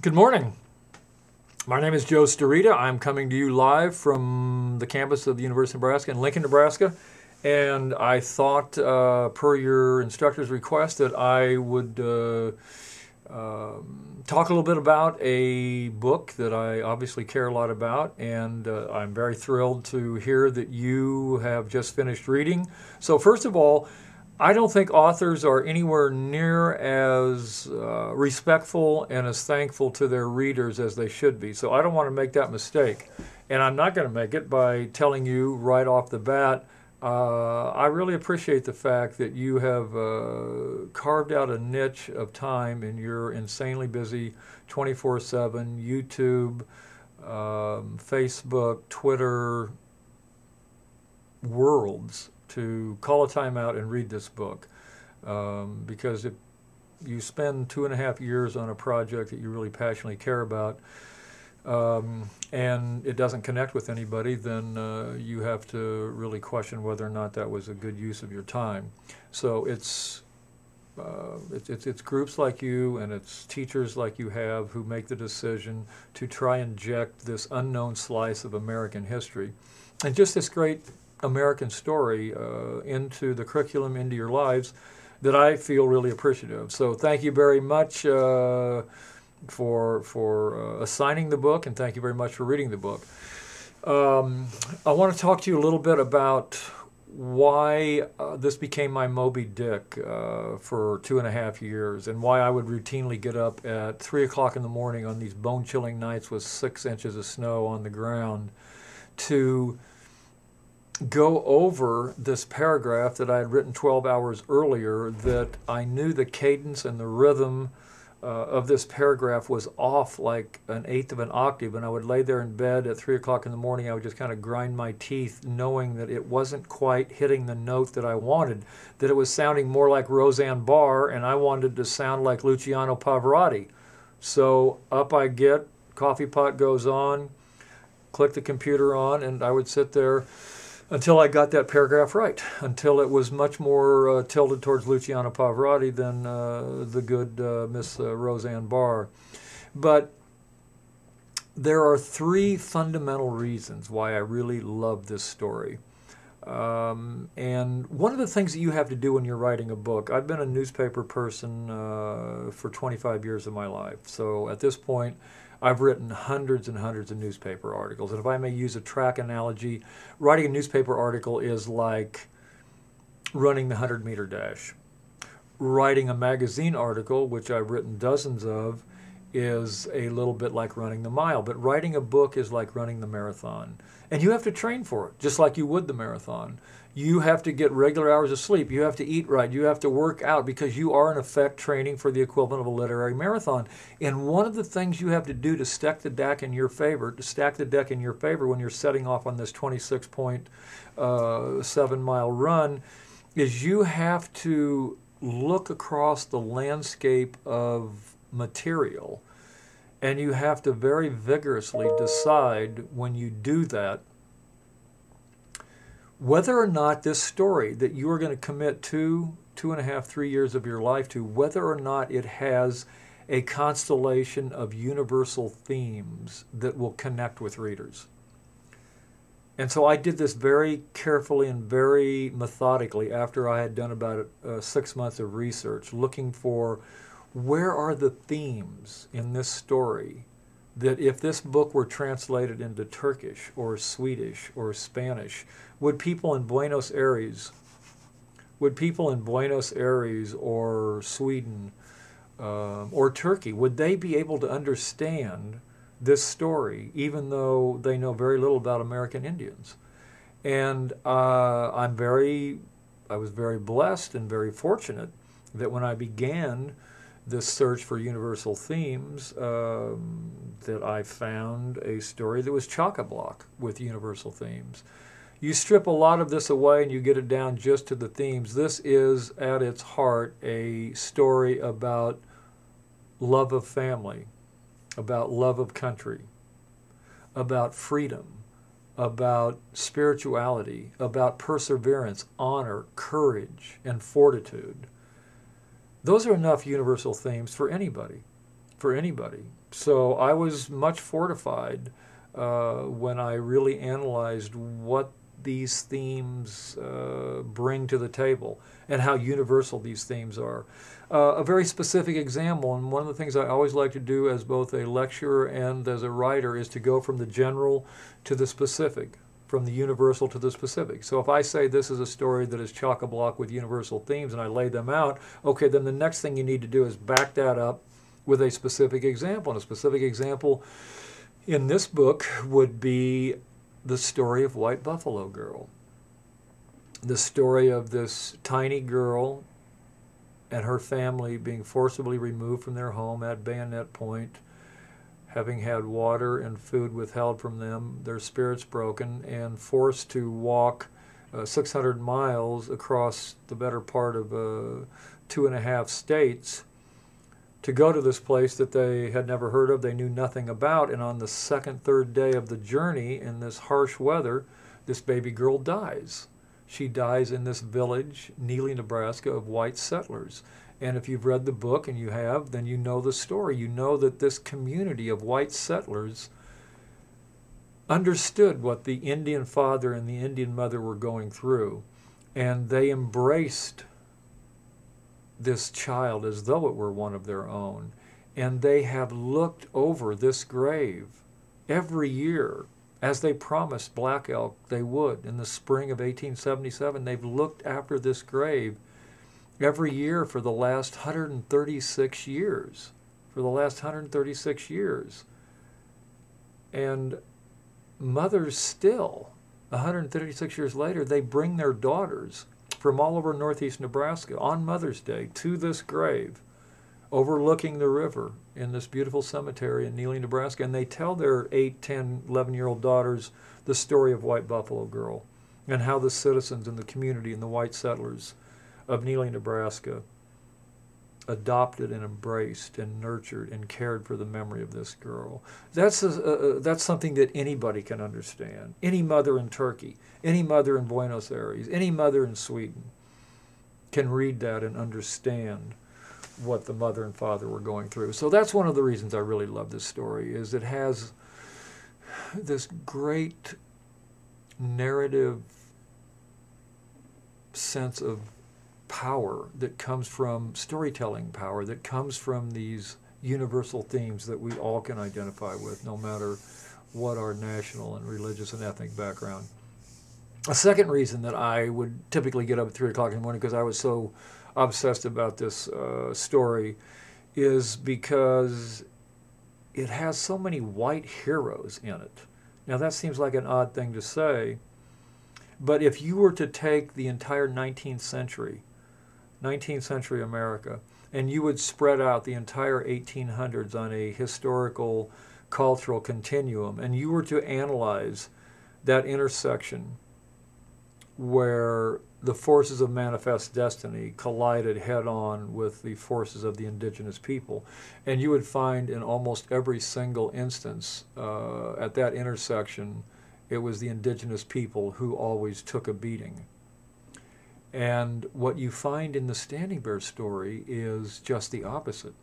Good morning. My name is Joe Starita. I'm coming to you live from the campus of the University of Nebraska in Lincoln, Nebraska. And I thought, uh, per your instructor's request, that I would uh, um, talk a little bit about a book that I obviously care a lot about. And uh, I'm very thrilled to hear that you have just finished reading. So, first of all, I don't think authors are anywhere near as uh, respectful and as thankful to their readers as they should be. So I don't want to make that mistake. And I'm not going to make it by telling you right off the bat. Uh, I really appreciate the fact that you have uh, carved out a niche of time in your insanely busy 24 7 YouTube, um, Facebook, Twitter worlds to call a timeout and read this book um, because if you spend two and a half years on a project that you really passionately care about um, and it doesn't connect with anybody, then uh, you have to really question whether or not that was a good use of your time. So it's uh, it's, it's, it's, groups like you and it's teachers like you have who make the decision to try and inject this unknown slice of American history and just this great American story uh, into the curriculum, into your lives, that I feel really appreciative. So thank you very much uh, for for uh, assigning the book, and thank you very much for reading the book. Um, I want to talk to you a little bit about why uh, this became my Moby Dick uh, for two and a half years, and why I would routinely get up at three o'clock in the morning on these bone-chilling nights with six inches of snow on the ground to go over this paragraph that I had written 12 hours earlier that I knew the cadence and the rhythm uh, of this paragraph was off like an eighth of an octave. And I would lay there in bed at 3 o'clock in the morning. I would just kind of grind my teeth, knowing that it wasn't quite hitting the note that I wanted, that it was sounding more like Roseanne Barr, and I wanted to sound like Luciano Pavarotti. So up I get, coffee pot goes on, click the computer on, and I would sit there until I got that paragraph right, until it was much more uh, tilted towards Luciano Pavarotti than uh, the good uh, Miss uh, Roseanne Barr. But there are three fundamental reasons why I really love this story. Um, and one of the things that you have to do when you're writing a book, I've been a newspaper person uh, for 25 years of my life. So at this point, I've written hundreds and hundreds of newspaper articles. And if I may use a track analogy, writing a newspaper article is like running the 100 meter dash. Writing a magazine article, which I've written dozens of, is a little bit like running the mile. But writing a book is like running the marathon. And you have to train for it, just like you would the marathon you have to get regular hours of sleep. You have to eat right. You have to work out because you are, in effect, training for the equivalent of a literary marathon. And one of the things you have to do to stack the deck in your favor, to stack the deck in your favor when you're setting off on this 26.7 uh, mile run, is you have to look across the landscape of material. And you have to very vigorously decide when you do that whether or not this story that you are going to commit two, two and a half, three years of your life to, whether or not it has a constellation of universal themes that will connect with readers. And so I did this very carefully and very methodically after I had done about uh, six months of research, looking for where are the themes in this story that if this book were translated into Turkish or Swedish or Spanish, would people in Buenos Aires, would people in Buenos Aires or Sweden um, or Turkey, would they be able to understand this story, even though they know very little about American Indians? And uh, I'm very, I was very blessed and very fortunate that when I began this search for universal themes, um, that I found a story that was chock a block with universal themes. You strip a lot of this away and you get it down just to the themes. This is, at its heart, a story about love of family, about love of country, about freedom, about spirituality, about perseverance, honor, courage, and fortitude. Those are enough universal themes for anybody for anybody. So I was much fortified uh, when I really analyzed what these themes uh, bring to the table and how universal these themes are. Uh, a very specific example, and one of the things I always like to do as both a lecturer and as a writer is to go from the general to the specific, from the universal to the specific. So if I say this is a story that is chock a block with universal themes and I lay them out, okay, then the next thing you need to do is back that up with a specific example. And a specific example in this book would be the story of White Buffalo Girl. The story of this tiny girl and her family being forcibly removed from their home at bayonet point, having had water and food withheld from them, their spirits broken, and forced to walk uh, 600 miles across the better part of uh, two and a half states to go to this place that they had never heard of, they knew nothing about, and on the second, third day of the journey in this harsh weather, this baby girl dies. She dies in this village, Neligh, Nebraska, of white settlers. And if you've read the book, and you have, then you know the story. You know that this community of white settlers understood what the Indian father and the Indian mother were going through, and they embraced this child as though it were one of their own. And they have looked over this grave every year as they promised Black Elk they would in the spring of 1877. They've looked after this grave every year for the last 136 years. For the last 136 years. And mothers still, 136 years later, they bring their daughters from all over northeast Nebraska on Mother's Day to this grave overlooking the river in this beautiful cemetery in Neligh, Nebraska. And they tell their 8, 10, 11 year old daughters the story of White Buffalo Girl and how the citizens and the community and the white settlers of Neligh, Nebraska adopted and embraced and nurtured and cared for the memory of this girl. That's, a, that's something that anybody can understand. Any mother in Turkey, any mother in Buenos Aires, any mother in Sweden can read that and understand what the mother and father were going through. So that's one of the reasons I really love this story is it has this great narrative sense of power that comes from storytelling power, that comes from these universal themes that we all can identify with, no matter what our national and religious and ethnic background. A second reason that I would typically get up at 3 o'clock in the morning because I was so obsessed about this uh, story is because it has so many white heroes in it. Now, that seems like an odd thing to say, but if you were to take the entire 19th century 19th century America, and you would spread out the entire 1800s on a historical cultural continuum, and you were to analyze that intersection where the forces of manifest destiny collided head on with the forces of the indigenous people. And you would find in almost every single instance uh, at that intersection, it was the indigenous people who always took a beating. And what you find in the Standing Bear story is just the opposite.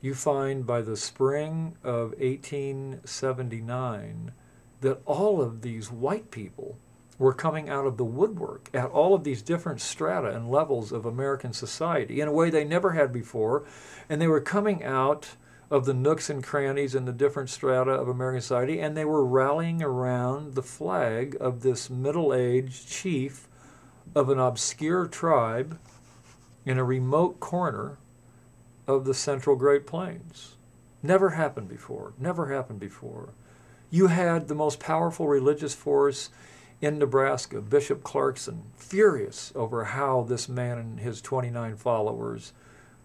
You find by the spring of 1879 that all of these white people were coming out of the woodwork at all of these different strata and levels of American society in a way they never had before. And they were coming out of the nooks and crannies and the different strata of American society, and they were rallying around the flag of this middle aged chief of an obscure tribe in a remote corner of the central Great Plains. Never happened before. Never happened before. You had the most powerful religious force in Nebraska, Bishop Clarkson, furious over how this man and his 29 followers,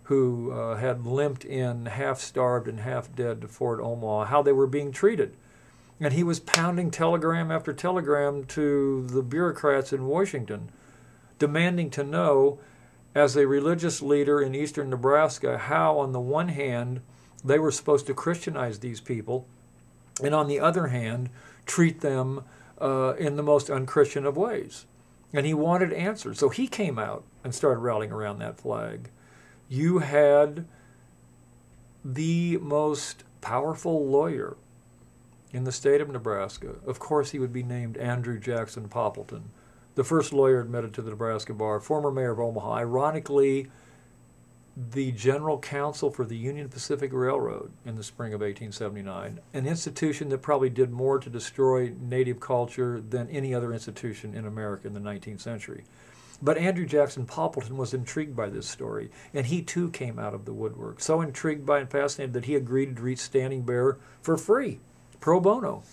who uh, had limped in half starved and half dead to Fort Omaha, how they were being treated. And he was pounding telegram after telegram to the bureaucrats in Washington demanding to know, as a religious leader in eastern Nebraska, how, on the one hand, they were supposed to Christianize these people, and on the other hand, treat them uh, in the most unchristian of ways. And he wanted answers. So he came out and started rallying around that flag. You had the most powerful lawyer in the state of Nebraska. Of course, he would be named Andrew Jackson Poppleton, the first lawyer admitted to the Nebraska bar, former mayor of Omaha. Ironically, the general counsel for the Union Pacific Railroad in the spring of 1879, an institution that probably did more to destroy native culture than any other institution in America in the 19th century. But Andrew Jackson Poppleton was intrigued by this story, and he too came out of the woodwork. So intrigued by and fascinated that he agreed to read Standing Bear for free, pro bono.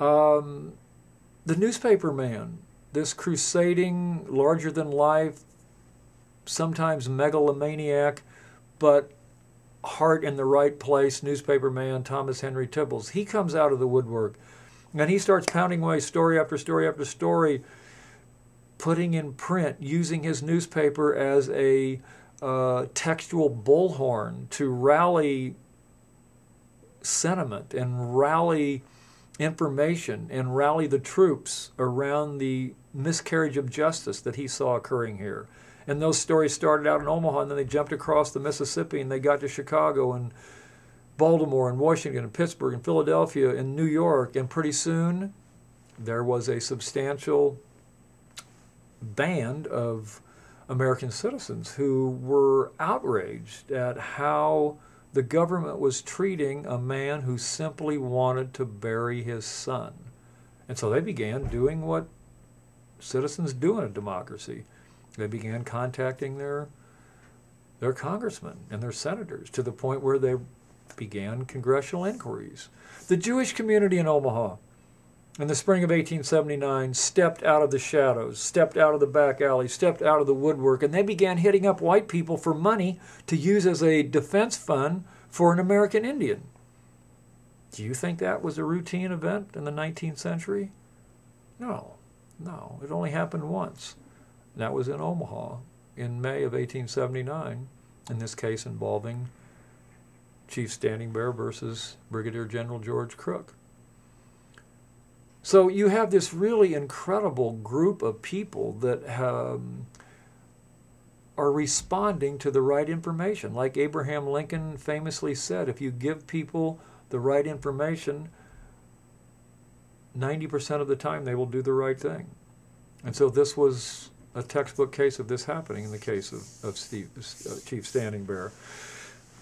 Um, the newspaper man, this crusading, larger than life, sometimes megalomaniac, but heart in the right place newspaper man Thomas Henry Tibbles. He comes out of the woodwork and he starts pounding away story after story after story, putting in print, using his newspaper as a uh, textual bullhorn to rally sentiment and rally information and rally the troops around the miscarriage of justice that he saw occurring here. And those stories started out in Omaha, and then they jumped across the Mississippi, and they got to Chicago and Baltimore and Washington and Pittsburgh and Philadelphia and New York, and pretty soon there was a substantial band of American citizens who were outraged at how the government was treating a man who simply wanted to bury his son. And so they began doing what citizens do in a democracy they began contacting their their congressmen and their senators to the point where they began congressional inquiries. The Jewish community in Omaha in the spring of 1879 stepped out of the shadows, stepped out of the back alley, stepped out of the woodwork, and they began hitting up white people for money to use as a defense fund for an American Indian. Do you think that was a routine event in the 19th century? No, no, it only happened once. That was in Omaha in May of 1879, in this case involving Chief Standing Bear versus Brigadier General George Crook. So you have this really incredible group of people that um, are responding to the right information. Like Abraham Lincoln famously said, if you give people the right information, 90% of the time they will do the right thing. And so this was a textbook case of this happening in the case of, of Steve, uh, Chief Standing Bear.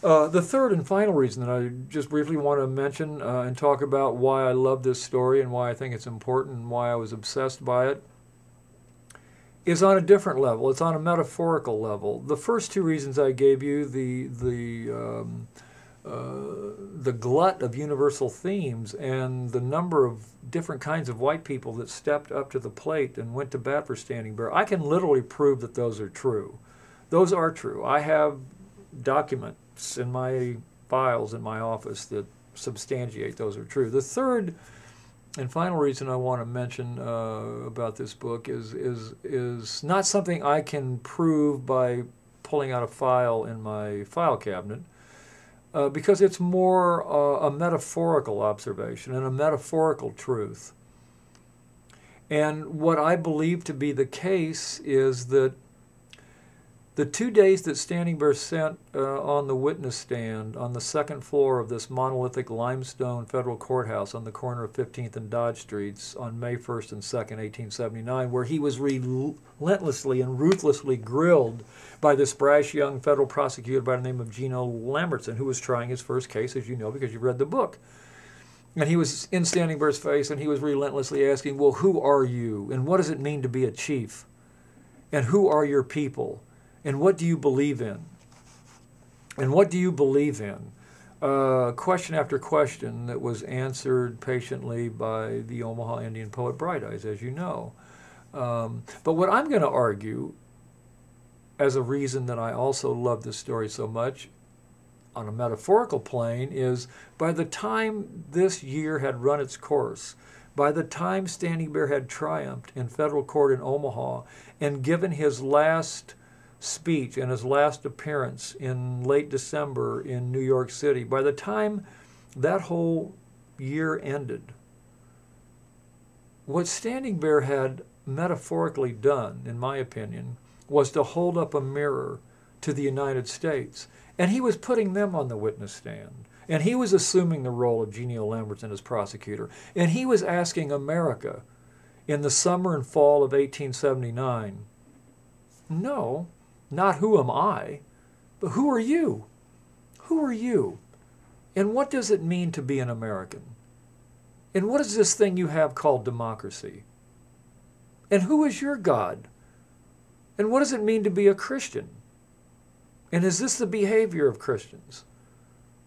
Uh, the third and final reason that I just briefly want to mention uh, and talk about why I love this story and why I think it's important and why I was obsessed by it is on a different level. It's on a metaphorical level. The first two reasons I gave you, the the um, uh, the glut of universal themes and the number of different kinds of white people that stepped up to the plate and went to bat for Standing Bear, I can literally prove that those are true. Those are true. I have documents in my files in my office that substantiate those are true. The third and final reason I want to mention uh, about this book is is is not something I can prove by pulling out a file in my file cabinet uh, because it's more uh, a metaphorical observation and a metaphorical truth. And what I believe to be the case is that the two days that Standing Bear sent uh, on the witness stand on the second floor of this monolithic limestone federal courthouse on the corner of 15th and Dodge Streets on May 1st and 2nd, 1879, where he was relentlessly and ruthlessly grilled by this brash young federal prosecutor by the name of Genio Lambertson, who was trying his first case, as you know, because you've read the book. And he was in Standing Bear's face, and he was relentlessly asking, Well, who are you? And what does it mean to be a chief? And who are your people? And what do you believe in? And what do you believe in? Uh, question after question that was answered patiently by the Omaha Indian poet Bright Eyes, as you know. Um, but what I'm going to argue as a reason that I also love this story so much on a metaphorical plane is by the time this year had run its course, by the time Standing Bear had triumphed in federal court in Omaha and given his last speech and his last appearance in late December in New York City, by the time that whole year ended, what Standing Bear had metaphorically done, in my opinion, was to hold up a mirror to the United States. And he was putting them on the witness stand. And he was assuming the role of Genio Lambertson as prosecutor. And he was asking America in the summer and fall of 1879 no, not who am I, but who are you? Who are you? And what does it mean to be an American? And what is this thing you have called democracy? And who is your God? And what does it mean to be a Christian? And is this the behavior of Christians?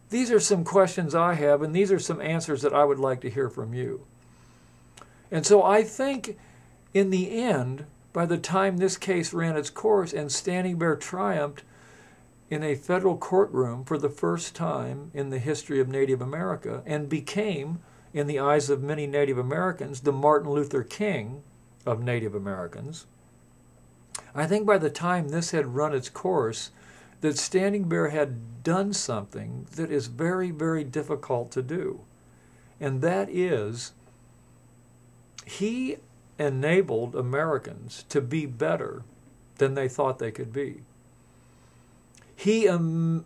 These are some questions I have, and these are some answers that I would like to hear from you. And so I think in the end, by the time this case ran its course and Standing Bear triumphed in a federal courtroom for the first time in the history of Native America and became, in the eyes of many Native Americans, the Martin Luther King of Native Americans. I think by the time this had run its course, that Standing Bear had done something that is very, very difficult to do. And that is, he enabled Americans to be better than they thought they could be. He um,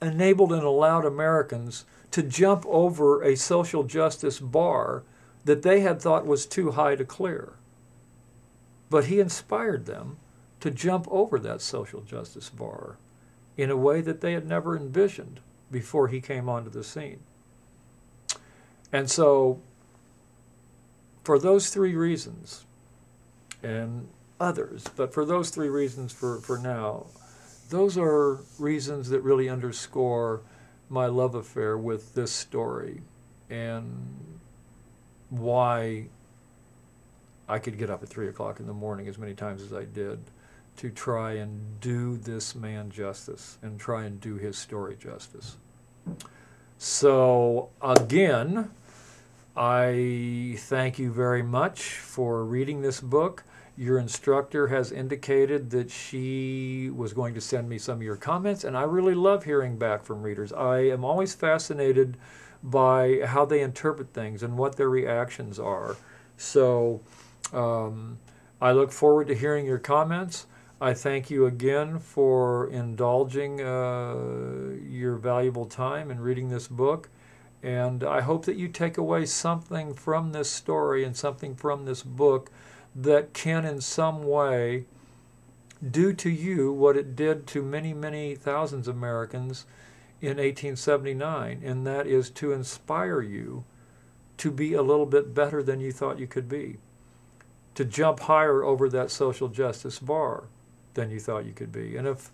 enabled and allowed Americans to jump over a social justice bar that they had thought was too high to clear. But he inspired them to jump over that social justice bar in a way that they had never envisioned before he came onto the scene. And so, for those three reasons, and others, but for those three reasons for, for now, those are reasons that really underscore my love affair with this story and why I could get up at 3 o'clock in the morning as many times as I did to try and do this man justice and try and do his story justice. So, again, I thank you very much for reading this book. Your instructor has indicated that she was going to send me some of your comments, and I really love hearing back from readers. I am always fascinated by how they interpret things and what their reactions are. So um, I look forward to hearing your comments. I thank you again for indulging uh, your valuable time in reading this book. And I hope that you take away something from this story and something from this book that can, in some way, do to you what it did to many, many thousands of Americans in 1879, and that is to inspire you to be a little bit better than you thought you could be, to jump higher over that social justice bar than you thought you could be. And if,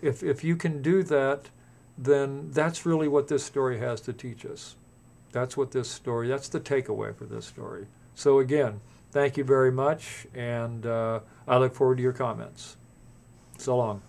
if, if you can do that, then that's really what this story has to teach us. That's what this story, that's the takeaway for this story. So again, thank you very much, and uh, I look forward to your comments. So long.